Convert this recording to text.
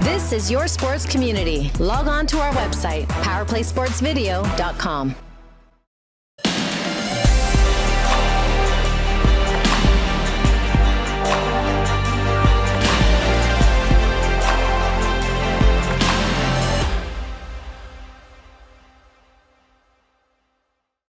This is your sports community. Log on to our website, powerplaysportsvideo.com.